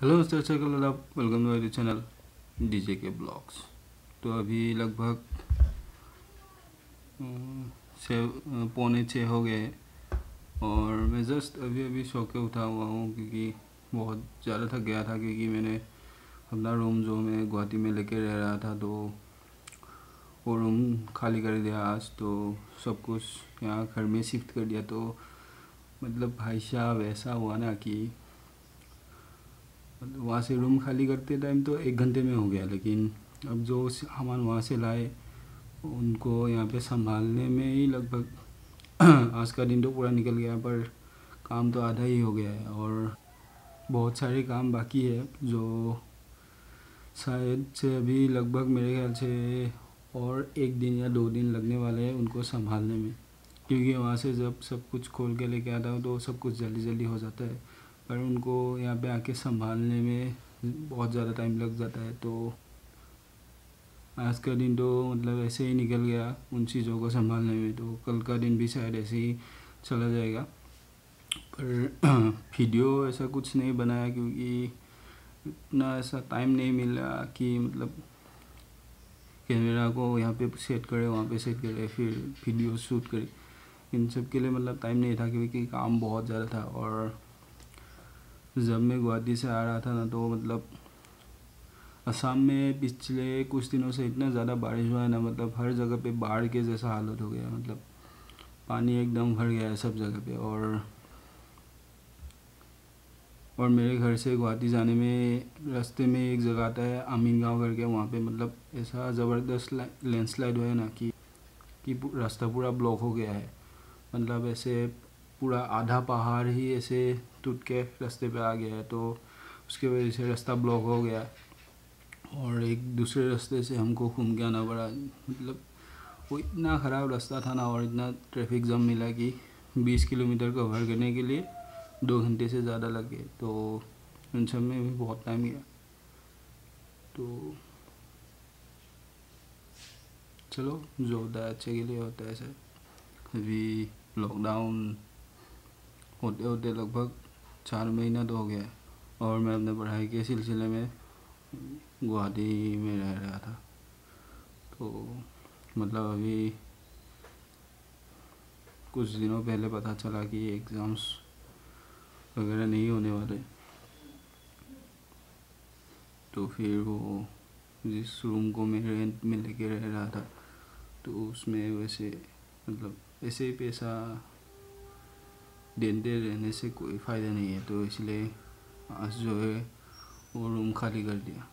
Hello mister circle welcome to channel DJ के blogs तो अभी लगभग छः पौने छः हो गए और मैं जस्ट अभी अभी सो के उठा हुआ हूँ क्योंकि बहुत ज़्यादा थक गया था क्योंकि मैंने अपना रूम जो मैं गुवाहाटी में लेके रह रहा था तो वो रूम खाली कर दिया आज। तो सब कुछ यहाँ घर में शिफ्ट कर दिया। तो मतलब भाई साहब, ऐसा हुआ ना कि वहाँ से रूम खाली करते टाइम तो एक घंटे में हो गया, लेकिन अब जो सामान वहाँ से लाए, उनको यहाँ पे संभालने में ही लगभग आज का दिन तो पूरा निकल गया, पर काम तो आधा ही हो गया है और बहुत सारे काम बाकी है, जो शायद से अभी लगभग मेरे ख्याल से और एक दिन या दो दिन लगने वाले हैं उनको संभालने में। क्योंकि वहाँ से जब सब कुछ खोल के लेके आता हूँ तो सब कुछ जल्दी जल्दी हो जाता है। पर उनको यहाँ पे आके संभालने में बहुत ज़्यादा टाइम लग जाता है तो आज का दिन तो मतलब ऐसे ही निकल गया उन चीज़ों को संभालने में तो कल का दिन भी शायद ऐसे ही चला जाएगा। पर वीडियो ऐसा कुछ नहीं बनाया क्योंकि इतना ऐसा टाइम नहीं मिला कि मतलब कैमरा को यहाँ पे सेट करे, वहाँ पे सेट करे, फिर वीडियो शूट करे। इन सब के लिए मतलब टाइम नहीं था क्योंकि काम बहुत ज़्यादा था और जब मैं गुवाहाटी से आ रहा था ना तो मतलब असम में पिछले कुछ दिनों से इतना ज़्यादा बारिश हुआ है ना मतलब हर जगह पे बाढ़ के जैसा हालत हो गया मतलब पानी एकदम भर गया है सब जगह पे। और और मेरे घर से गुवाहाटी जाने में रास्ते में एक जगह आता है अमीन गाँव करके, वहाँ पे मतलब ऐसा ज़बरदस्त लैंडस्लाइड हुआ है ना कि कि रास्ता पूरा ब्लॉक हो गया है। मतलब ऐसे पूरा आधा पहाड़ ही ऐसे टूट के रास्ते पे आ गया है तो उसके वजह से रास्ता ब्लॉक हो गया। और एक दूसरे रास्ते से हमको घूम के आना पड़ा। मतलब वो इतना ख़राब रास्ता था ना, और इतना ट्रैफ़िक जाम मिला कि 20 किलोमीटर कवर करने के लिए दो घंटे से ज़्यादा लग। गए तो उन सब में भी बहुत टाइम गया। तो चलो, जो होता है अच्छे के लिए होता है सर अभी लॉकडाउन होते होते लगभग चार महीना तो हो गया और मैं अपने पढ़ाई के सिलसिले में गुवाहाटी में रह रहा था। तो मतलब अभी कुछ दिनों पहले पता चला कि एग्ज़ाम्स वगैरह नहीं होने वाले। तो फिर वो जिस रूम को मैं रेंट में लेके रह रहा था तो उसमें वैसे मतलब ऐसे ही पैसा देते रहने से कोई फ़ायदा नहीं है तो इसलिए आज जो है वो रूम खाली कर दिया।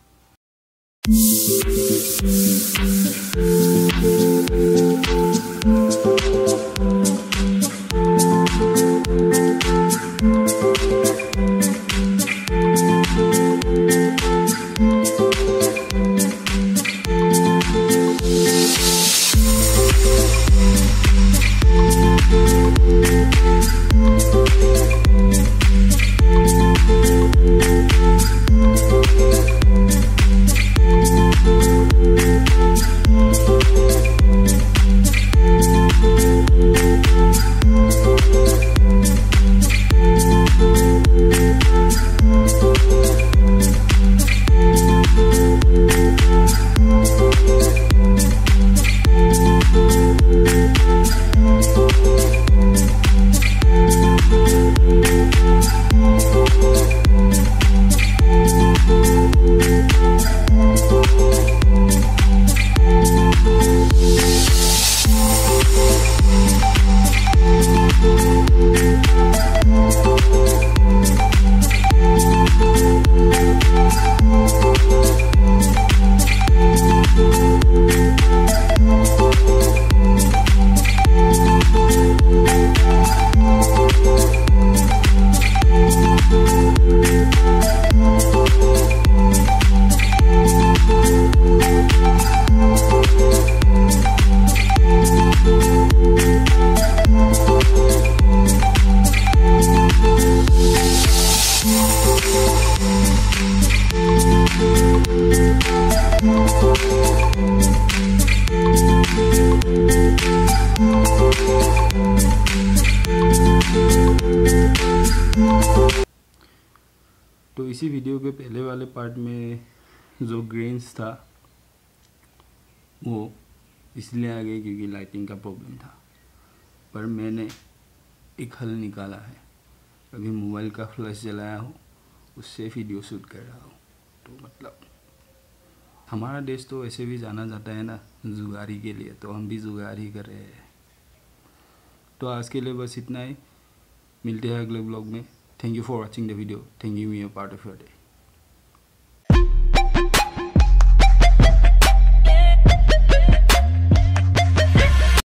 इसी वीडियो के पहले वाले पार्ट में जो ग्रेन्स था, वो इसलिए आ गए क्योंकि लाइटिंग का प्रॉब्लम था। पर मैंने एक हल निकाला है। अभी मोबाइल का फ्लैश जलाया हो, उससे वीडियो शूट कर रहा हूँ। तो मतलब हमारा देश तो ऐसे भी जाना जाता है ना जुगारी के लिए। तो हम भी जुगार कर रहे हैं। तो आज के लिए बस इतना ही। मिलते हैं अगले ब्लॉग में। Thank you for watching the video. Thank you being a part of your day.